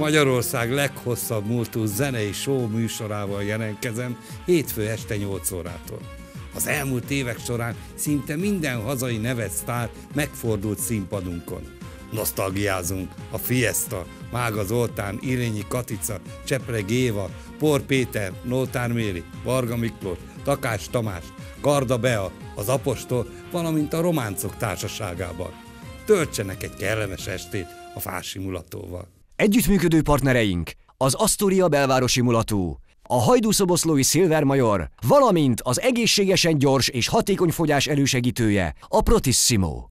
Magyarország leghosszabb múltú zenei show műsorával jelentkezem hétfő este 8 órától. Az elmúlt évek során szinte minden hazai nevet sztár megfordult színpadunkon. Nosztalgiázunk a Fiesta, Mága Zoltán, Irényi Katica, Csepre Géva, Por Péter, Noltár Méri, Varga Miklós, Takás Tamás, Karda Bea, az Apostol, valamint a Románcok társaságában. Töltsenek egy kellemes estét a Fási Mulatóval. Együttműködő partnereink az Astoria belvárosi mulató, a hajdúszoboszlói Silver Major, valamint az egészségesen gyors és hatékony fogyás elősegítője, a Protissimo.